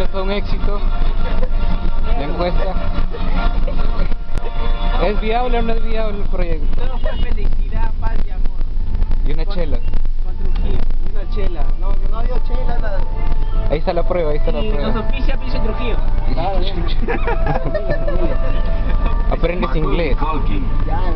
sido todo un éxito la encuesta. ¿Es viable o no es viable el proyecto? Todo fue felicidad, paz y amor. Y una Con- chela. Con Trujillo, y una chela. No, no había chela, nada. Ahí está la prueba, ahí está la Y nos oficia Piso Trujillo. Aprendes inglés. Ya,